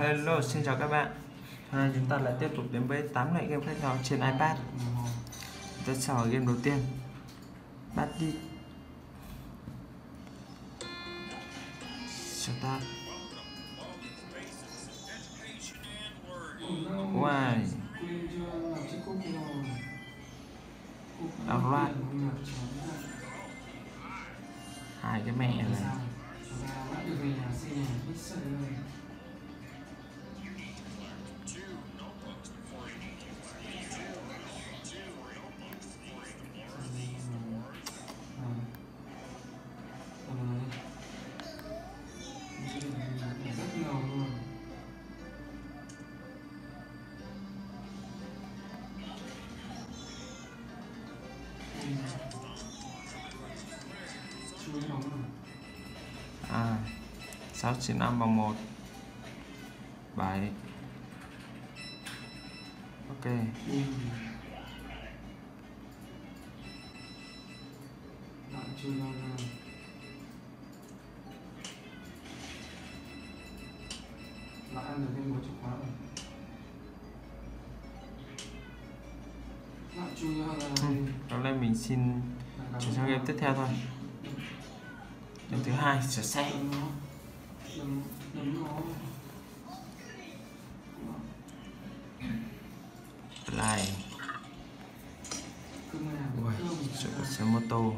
Hello, xin chào các bạn. Hôm nay chúng ta lại tiếp tục đến với 8 loại game khác nhau trên iPad. Chúng ta game đầu tiên. Bắt đi. Start Why Alright. Hai cái mẹ này. 6 trên 5 bằng 1 7 Ok. Lại ăn được thêm một chục khóa rồi đó là mình xin chuyển sang game tiếp theo thôi. Game thứ hai, sửa xe đấm đấm nó Lại. Ui, của xe mô tô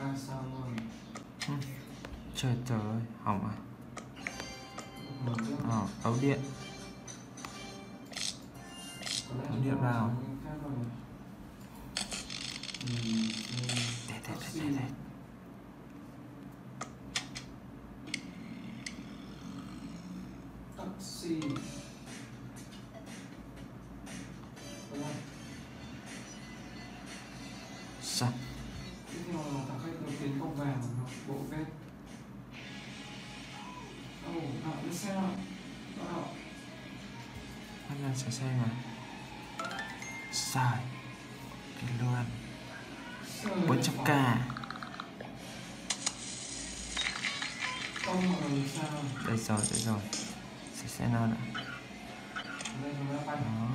ba sao rồi Trời trời ơi, hỏng à Ờ, ấu điện lẽ Điện vào. Để, để, để, để, để. Phát ra sửa xe mà Sai. Cái luôn. Trời 400k không rồi sao. Đây rồi, đây rồi. Sửa xe nào bắn Đó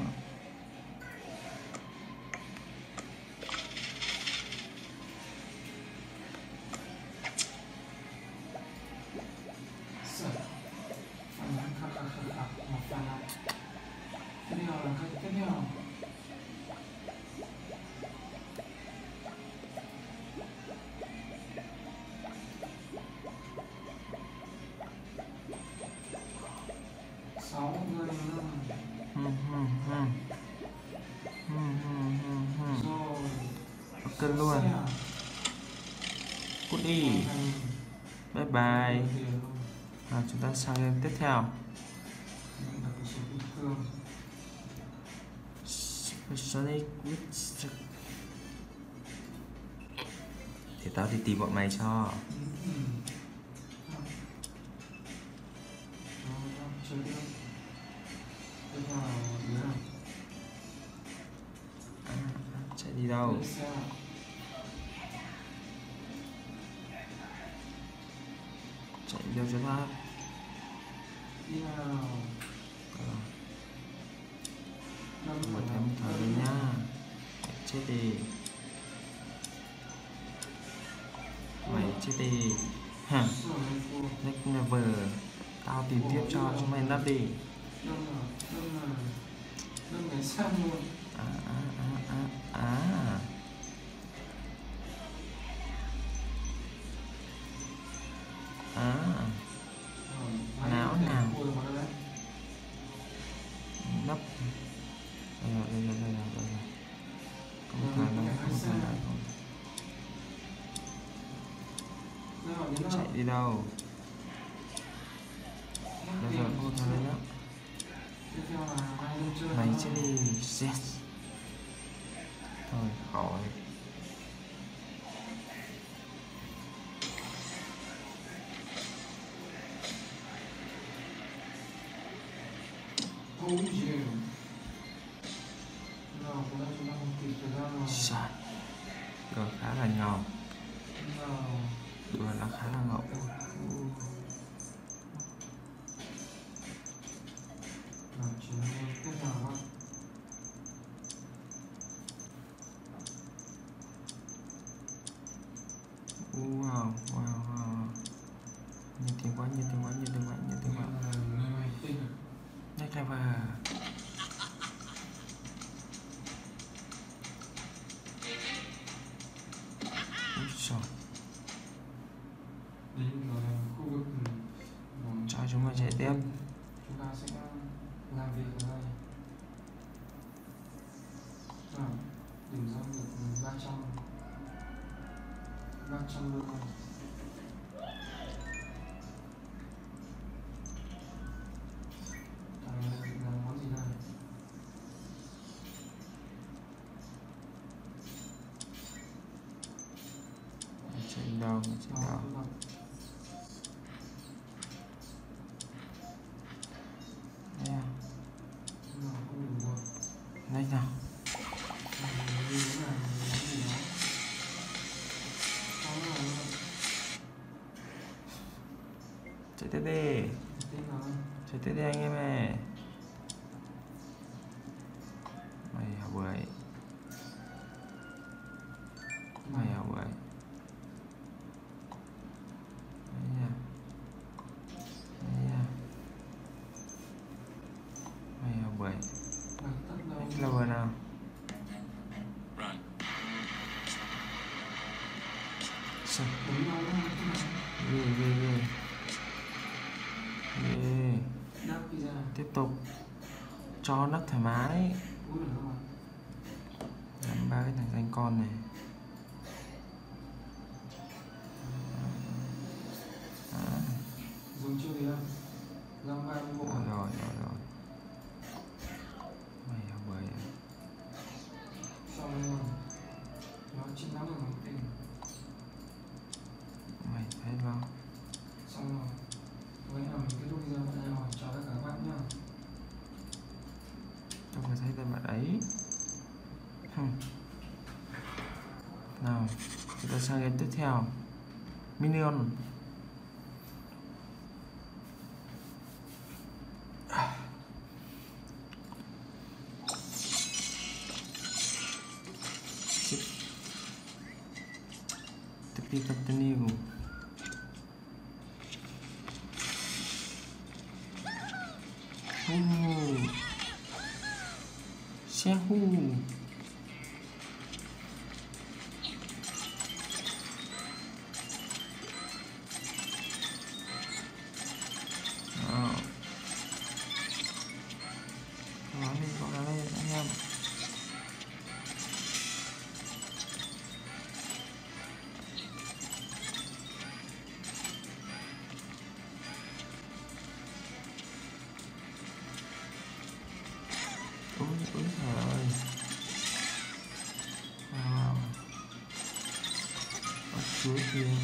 Ok luôn. Cút đi. Bye bye. Tiền luôn. à, Chúng ta sang game tiếp theo. With Để tao đi tìm bọn mày cho. À, Chạy đi đâu Ờ, năm Mở rồi thêm một thời đi Mày chết đi. Mày chết đi. Hả? Next never Tao tìm tiếp cho chúng mày nắp đi. À, à, à, à, à. À, đi đâu bây giờ cô thằng lên nhá mày sẽ đi yes thôi khỏi Oh yeah. No, đó khá là ngon. No đùa nó khá là ngẫu Làm chuyện chúng ta chạy tiếp. Chúng ta sẽ làm việc ở đây. Điểm giao được 300 300 luôn này 제대대 제대대 형님의 tiếp tục cho nó thoải mái làm ba cái thằng danh con này dùng chưa gì Đó. Rồi, rồi, rồi. theo minion tapi kata ni thương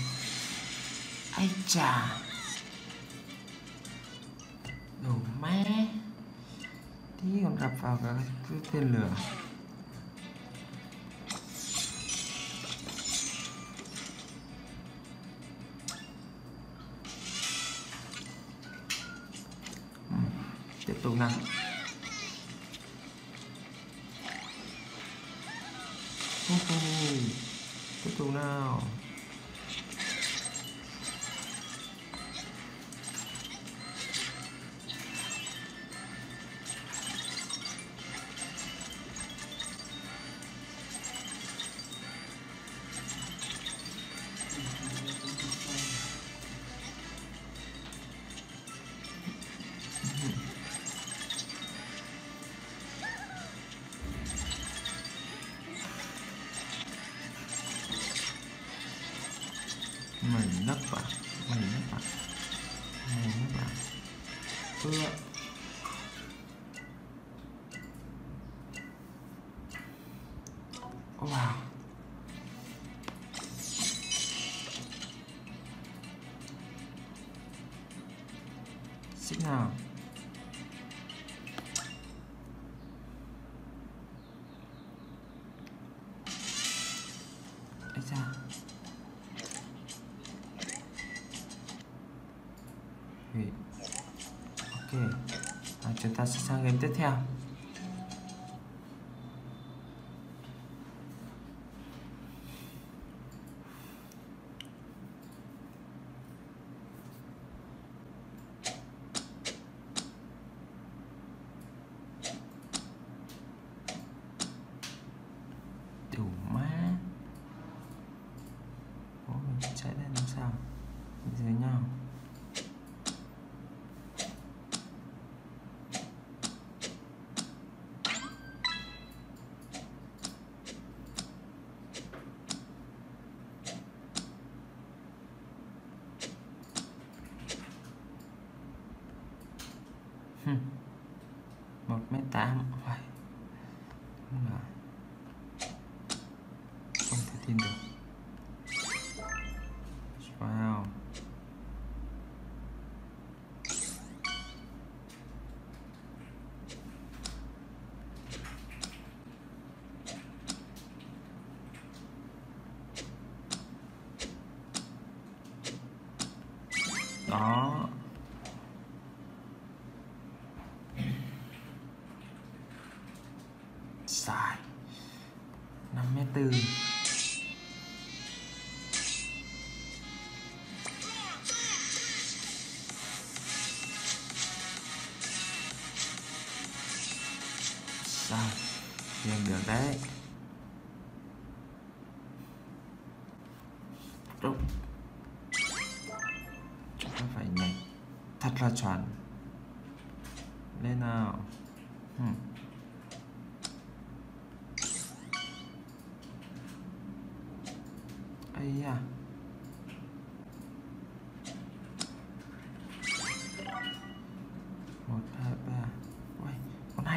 ái chà. Đồ má tí còn đập vào cả cái tên lửa. Tiếp tục nặng tiếp tục nào. マリナパマリナパマリナパそれは ok. À, chúng ta sẽ sang game tiếp theo đủ má Ủa mình chạy lên làm sao dưới nhau Hừm một mét สายน้ำไม่ตื่น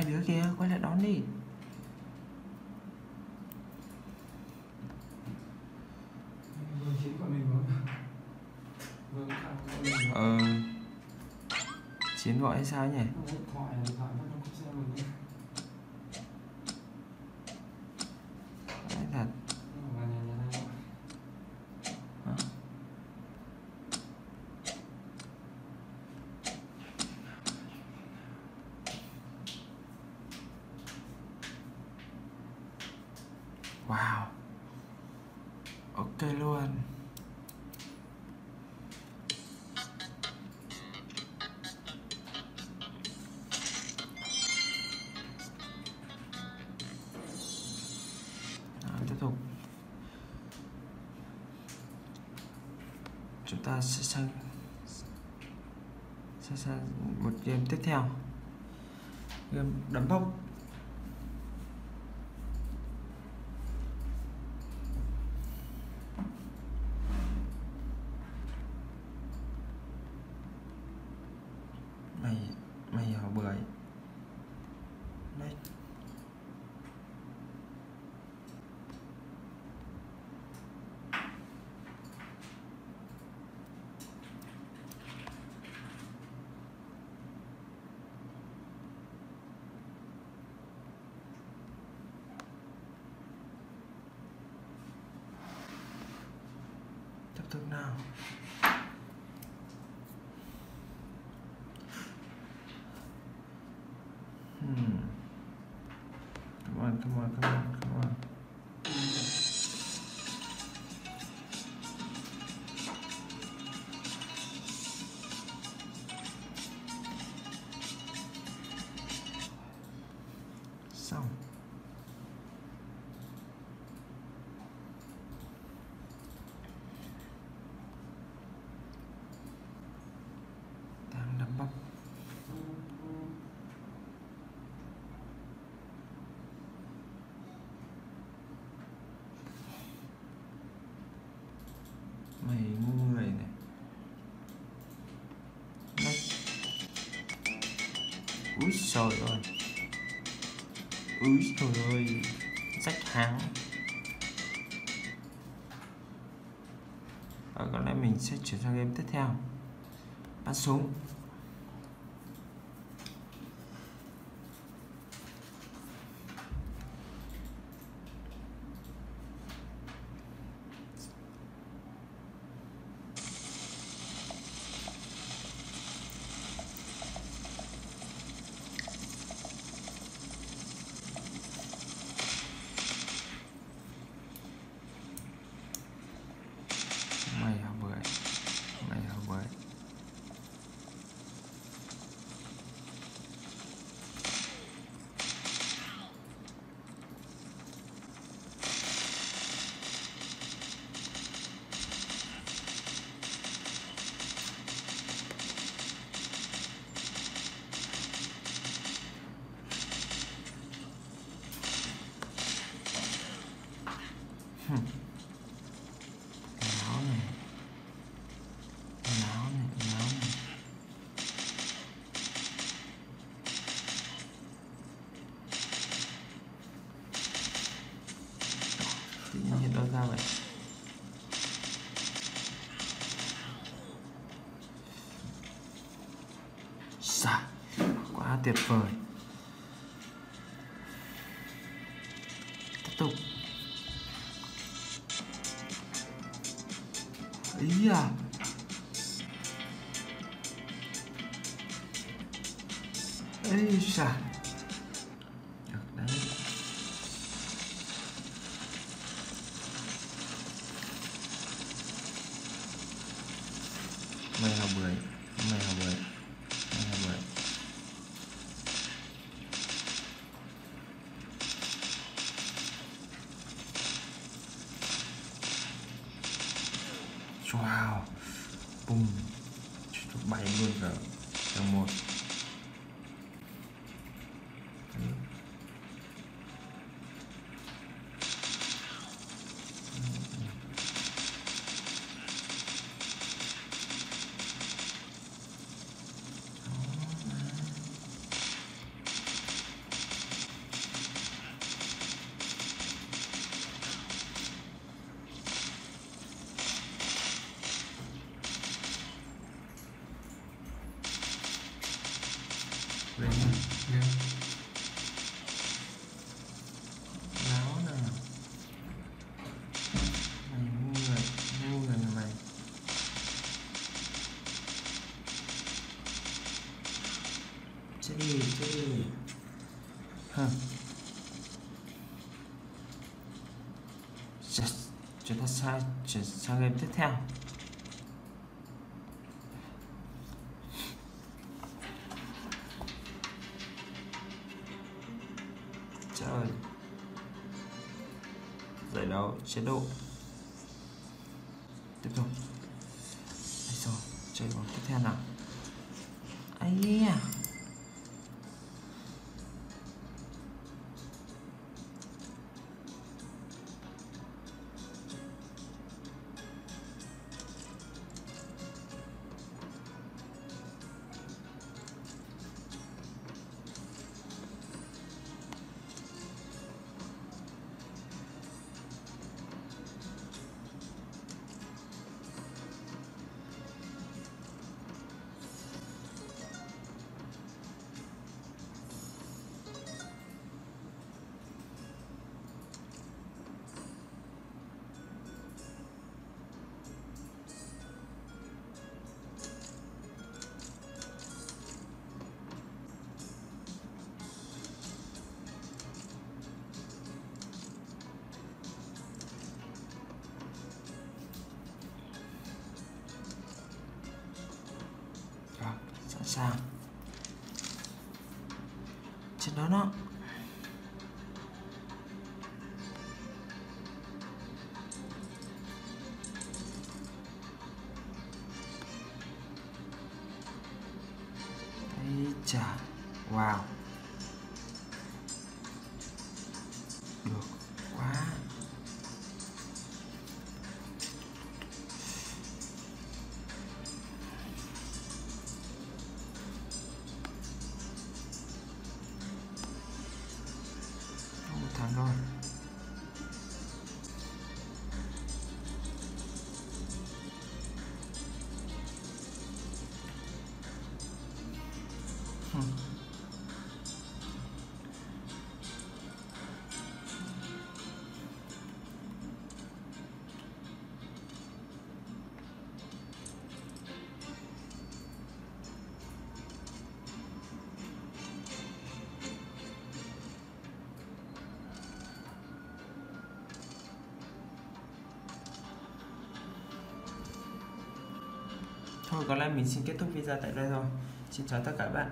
hai đứa kia quay lại đón đi. Mình ờ chiến gọi hay sao nhỉ điện thoại điện thoại nó không xem mình nhé đấy là và nhà nhà đang gọi hả? Wow. Ok luôn. Đó, tiếp tục. Chúng ta sẽ sang sẽ sang một game tiếp theo. Game đấm bốc them now. Hmm. Come on, come on, come on. Úi trời ơi. Úi trời ơi. Rách háng ở ờ, có lẽ mình sẽ chuyển sang game tiếp theo. Bắn súng. sao vậy Xài, quá tuyệt vời. Mày là bưởi mày là bưởi mày ta sang chuyển sang game tiếp theo. Trời giải đấu, chế độ. Tiếp tục. Đấy rồi, chơi vòng tiếp theo nào. Ấy à sao? Trên đó nó Ây chà Wow. Thôi, có lẽ mình xin kết thúc video tại đây rồi. Xin chào tất cả các bạn.